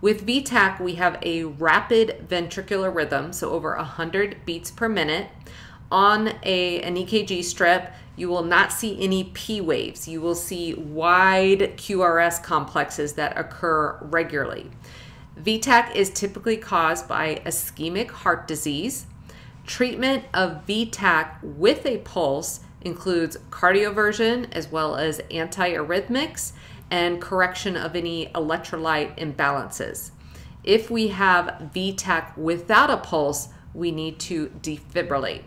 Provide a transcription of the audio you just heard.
With VTach, we have a rapid ventricular rhythm, so over 100 beats per minute. On a, an EKG strip, you will not see any P waves. You will see wide QRS complexes that occur regularly. VTach is typically caused by ischemic heart disease. Treatment of VTach with a pulse includes cardioversion as well as antiarrhythmics and correction of any electrolyte imbalances. If we have VTach without a pulse, we need to defibrillate.